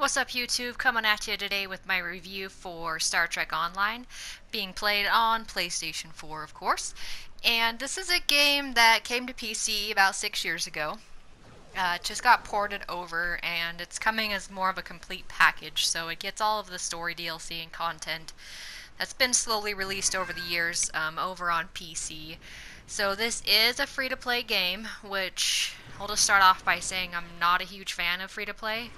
What's up YouTube? Coming at you today with my review for Star Trek Online, being played on PlayStation 4 of course. And this is a game that came to PC about six years ago. Uh, just got ported over and it's coming as more of a complete package, so it gets all of the story DLC and content that's been slowly released over the years um, over on PC. So this is a free-to-play game, which I'll just start off by saying I'm not a huge fan of free-to-play.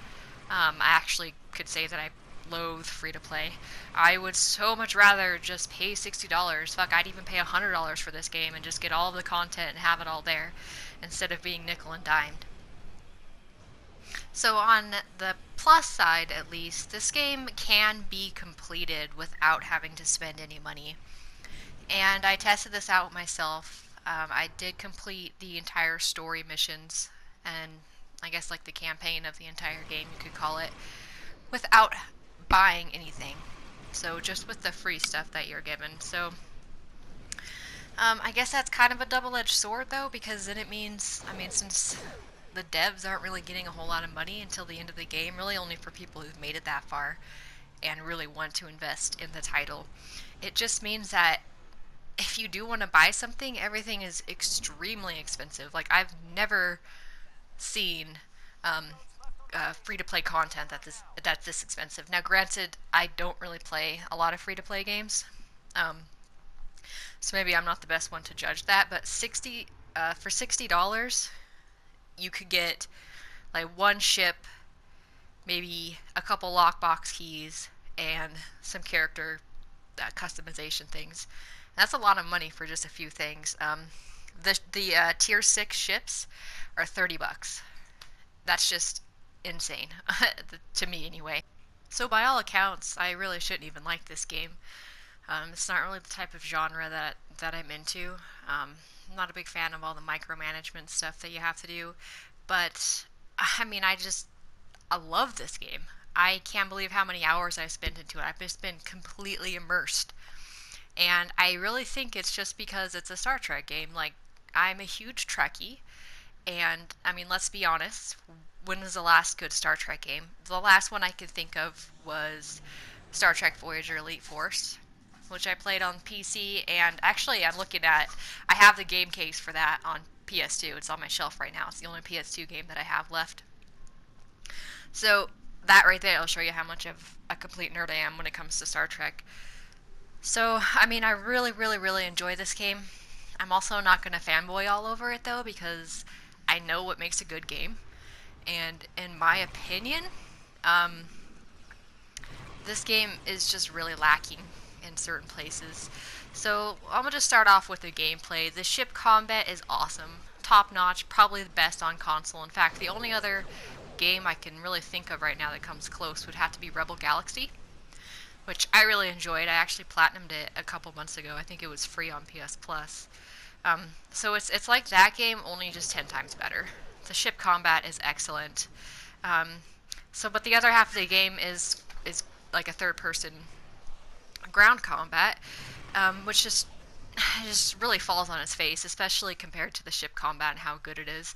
Um, I actually could say that I loathe free-to-play. I would so much rather just pay $60. Fuck, I'd even pay $100 for this game and just get all the content and have it all there instead of being nickel and dimed. So on the plus side, at least, this game can be completed without having to spend any money. And I tested this out myself. Um, I did complete the entire story missions and I guess like the campaign of the entire game, you could call it, without buying anything. So just with the free stuff that you're given. So um, I guess that's kind of a double-edged sword though, because then it means, I mean, since the devs aren't really getting a whole lot of money until the end of the game, really only for people who've made it that far and really want to invest in the title. It just means that if you do want to buy something, everything is extremely expensive. Like I've never seen um, uh, free-to-play content that this that's this expensive. Now, granted, I don't really play a lot of free-to-play games, um, so maybe I'm not the best one to judge that. But sixty uh, for sixty dollars, you could get like one ship, maybe a couple lockbox keys, and some character uh, customization things. That's a lot of money for just a few things. Um, the the uh, tier six ships are 30 bucks. That's just insane to me anyway. So by all accounts, I really shouldn't even like this game. Um, it's not really the type of genre that that I'm into. Um, I'm not a big fan of all the micromanagement stuff that you have to do, but I mean, I just I love this game. I can't believe how many hours I've spent into it. I've just been completely immersed. And I really think it's just because it's a Star Trek game. Like, I'm a huge Trekkie. And I mean, let's be honest. When was the last good Star Trek game? The last one I could think of was Star Trek Voyager Elite Force, which I played on PC. And actually, I'm looking at. I have the game case for that on PS2. It's on my shelf right now. It's the only PS2 game that I have left. So that right there will show you how much of a complete nerd I am when it comes to Star Trek. So, I mean, I really, really, really enjoy this game. I'm also not going to fanboy all over it though because I know what makes a good game. And in my opinion, um, this game is just really lacking in certain places. So I'm going to just start off with the gameplay. The ship combat is awesome. Top notch, probably the best on console. In fact, the only other game I can really think of right now that comes close would have to be Rebel Galaxy, which I really enjoyed. I actually platinumed it a couple months ago. I think it was free on PS Plus. Um, so it's it's like that game, only just ten times better. The ship combat is excellent. Um, so, but the other half of the game is is like a third-person ground combat, um, which just just really falls on its face, especially compared to the ship combat and how good it is.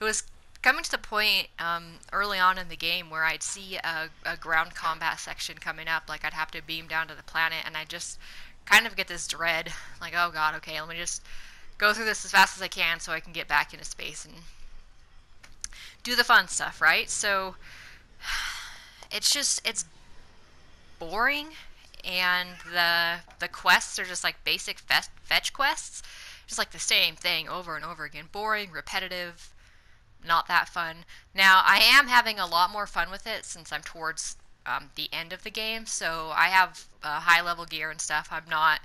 It was coming to the point um, early on in the game where I'd see a, a ground combat section coming up, like I'd have to beam down to the planet, and I just kind of get this dread, like, oh god, okay, let me just go through this as fast as I can so I can get back into space and do the fun stuff, right? So it's just it's boring and the the quests are just like basic fetch quests, just like the same thing over and over again. Boring, repetitive, not that fun. Now, I am having a lot more fun with it since I'm towards um, the end of the game, so I have uh, high level gear and stuff. I'm not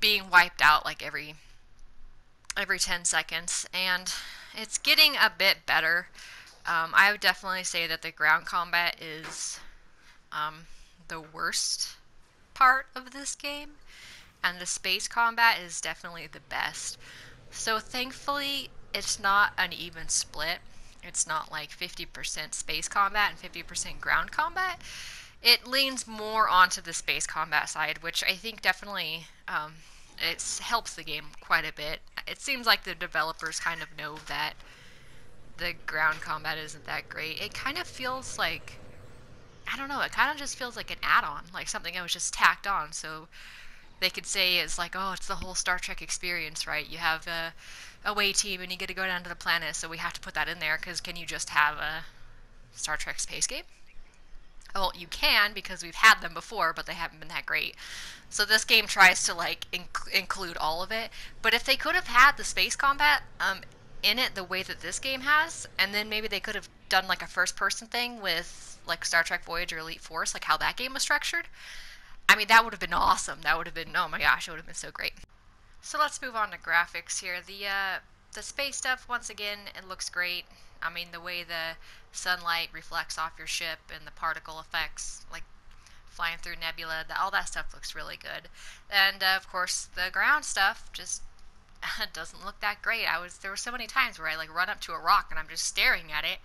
being wiped out like every every 10 seconds, and it's getting a bit better. Um, I would definitely say that the ground combat is um, the worst part of this game, and the space combat is definitely the best. So thankfully, it's not an even split. It's not like 50% space combat and 50% ground combat. It leans more onto the space combat side, which I think definitely um, it helps the game quite a bit. It seems like the developers kind of know that the ground combat isn't that great. It kind of feels like I don't know, it kind of just feels like an add-on, like something that was just tacked on. So they could say it's like, oh, it's the whole Star Trek experience, right? You have a away team and you get to go down to the planet, so we have to put that in there because can you just have a Star Trek space game? Well, you can because we've had them before, but they haven't been that great. So this game tries to like inc- include all of it. But if they could have had the space combat um, in it the way that this game has, and then maybe they could have done like a first-person thing with like Star Trek Voyager Elite Force, like how that game was structured. I mean, that would have been awesome. That would have been oh my gosh, it would have been so great. So let's move on to graphics here. The uh, the space stuff, once again, it looks great. I mean, the way the sunlight reflects off your ship and the particle effects, like flying through nebula, the, all that stuff looks really good. And uh, of course, the ground stuff just doesn't look that great. I was there were so many times where I like run up to a rock and I'm just staring at it,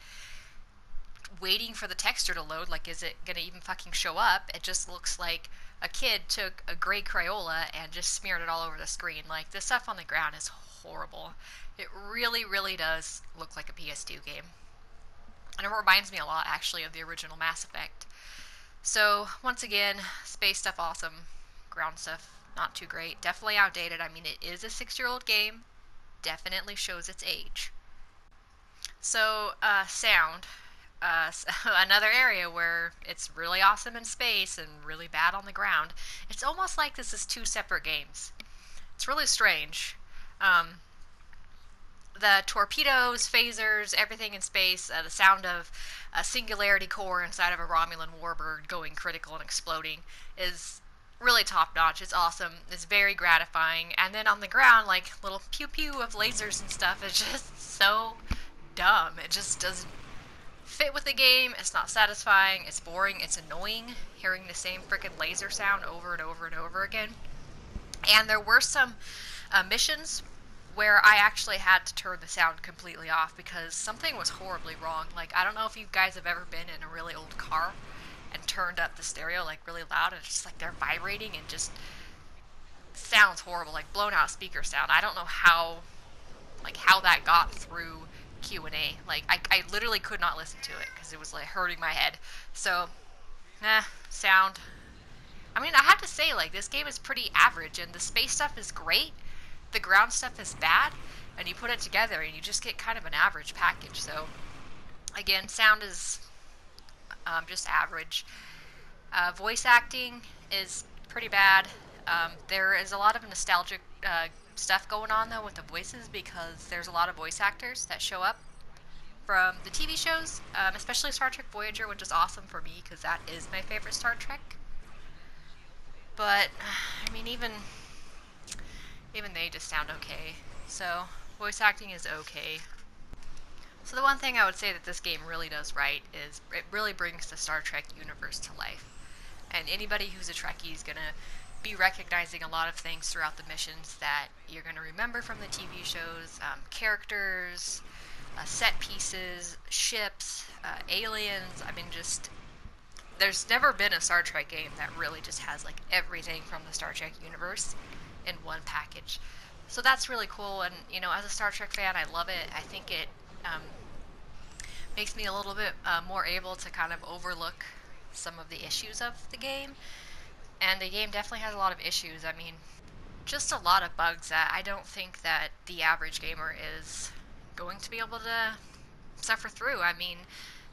waiting for the texture to load. Like, is it gonna even fucking show up? It just looks like a kid took a gray Crayola and just smeared it all over the screen. Like, the stuff on the ground is horrible. It really, really does look like a PS2 game. And it reminds me a lot, actually, of the original Mass Effect. So, once again, space stuff awesome, ground stuff not too great. Definitely outdated. I mean, it is a six year old game, definitely shows its age. So, uh, sound. Uh, another area where it's really awesome in space and really bad on the ground. It's almost like this is two separate games. It's really strange. Um, the torpedoes, phasers, everything in space, uh, the sound of a singularity core inside of a Romulan warbird going critical and exploding is really top notch. It's awesome. It's very gratifying. And then on the ground, like little pew pew of lasers and stuff, it's just so dumb. It just doesn't fit with the game. It's not satisfying. It's boring. It's annoying hearing the same freaking laser sound over and over and over again. And there were some uh, missions where I actually had to turn the sound completely off because something was horribly wrong. Like, I don't know if you guys have ever been in a really old car and turned up the stereo like really loud and it's just like they're vibrating and just sounds horrible, like blown out speaker sound. I don't know how, like, how that got through Q&A. Like, I, I literally could not listen to it because it was like hurting my head. So, nah, sound. I mean, I have to say, like, this game is pretty average and the space stuff is great the ground stuff is bad, and you put it together and you just get kind of an average package. So, again, sound is um, just average. Uh, voice acting is pretty bad. Um, there is a lot of nostalgic uh, stuff going on though with the voices because there's a lot of voice actors that show up from the TV shows, um, especially Star Trek Voyager, which is awesome for me because that is my favorite Star Trek. But I mean, even even they just sound okay. So, voice acting is okay. So the one thing I would say that this game really does right is it really brings the Star Trek universe to life. And anybody who's a Trekkie is to be recognizing a lot of things throughout the missions that you're going to remember from the TV shows, um, characters, uh, set pieces, ships, uh, aliens. I mean, just there's never been a Star Trek game that really just has like everything from the Star Trek universe in one package. So that's really cool, and you know, as a Star Trek fan, I love it. I think it um, makes me a little bit uh, more able to kind of overlook some of the issues of the game. And the game definitely has a lot of issues. I mean, just a lot of bugs that I don't think that the average gamer is going to be able to suffer through. I mean,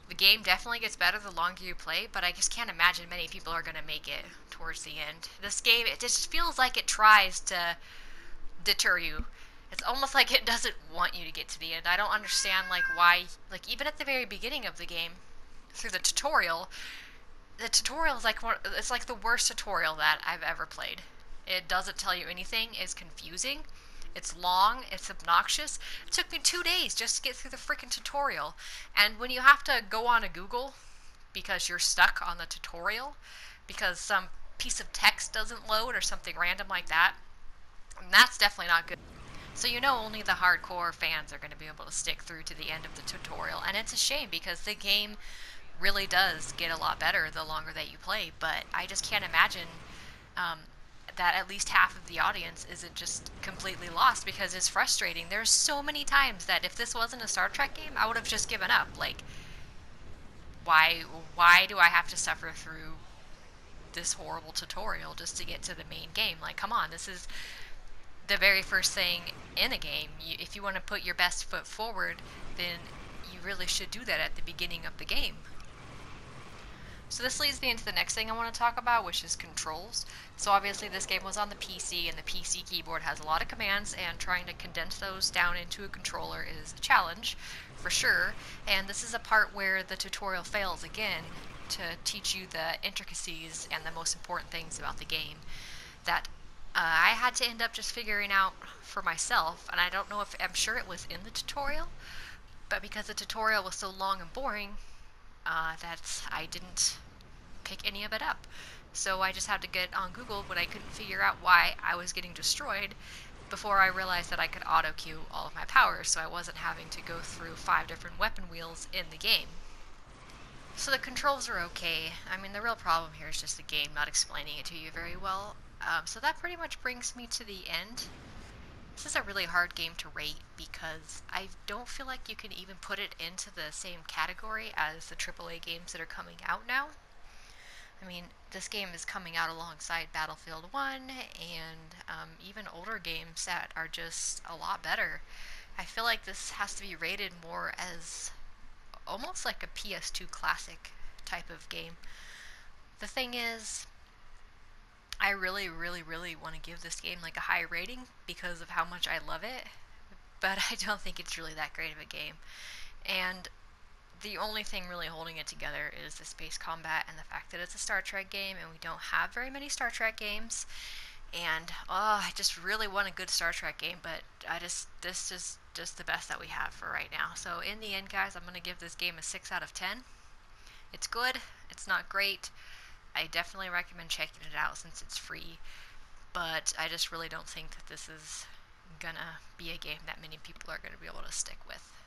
the game definitely gets better the longer you play, but I just can't imagine many people are going to make it towards the end. This game, it just feels like it tries to deter you. It's almost like it doesn't want you to get to the end. I don't understand like why like even at the very beginning of the game through the tutorial, the tutorial is like one, it's like the worst tutorial that I've ever played. It doesn't tell you anything, it's confusing it's long, it's obnoxious. It took me two days just to get through the freaking tutorial. And when you have to go on a Google because you're stuck on the tutorial, because some piece of text doesn't load or something random like that, that's definitely not good. So you know only the hardcore fans are going to be able to stick through to the end of the tutorial. And it's a shame because the game really does get a lot better the longer that you play. But I just can't imagine um, that at least half of the audience isn't just completely lost because it's frustrating. There's so many times that if this wasn't a Star Trek game, I would have just given up. Like, why why do I have to suffer through this horrible tutorial just to get to the main game? Like, come on, this is the very first thing in a game. You, if you want to put your best foot forward, then you really should do that at the beginning of the game. So this leads me into the next thing I want to talk about, which is controls. So obviously this game was on the PC, and the PC keyboard has a lot of commands, and trying to condense those down into a controller is a challenge, for sure. And this is a part where the tutorial fails again to teach you the intricacies and the most important things about the game that uh, I had to end up just figuring out for myself, and I don't know if I'm sure it was in the tutorial, but because the tutorial was so long and boring, uh, that I didn't pick any of it up. So I just had to get on Google when I couldn't figure out why I was getting destroyed before I realized that I could auto queue all of my powers so I wasn't having to go through five different weapon wheels in the game. So the controls are okay. I mean, the real problem here is just the game not explaining it to you very well. Um, so that pretty much brings me to the end. This is a really hard game to rate because I don't feel like you can even put it into the same category as the AAA games that are coming out now. I mean, this game is coming out alongside Battlefield 1 and um, even older games that are just a lot better. I feel like this has to be rated more as almost like a PS2 classic type of game. The thing is, I really, really, really want to give this game like a high rating because of how much I love it, but I don't think it's really that great of a game. And the only thing really holding it together is the space combat and the fact that it's a Star Trek game and we don't have very many Star Trek games. And oh, I just really want a good Star Trek game, but I just this is just the best that we have for right now. So in the end, guys, I'm gonna give this game a six out of ten. It's good. It's not great. I definitely recommend checking it out since it's free, but I just really don't think that this is gonna be a game that many people are gonna be able to stick with.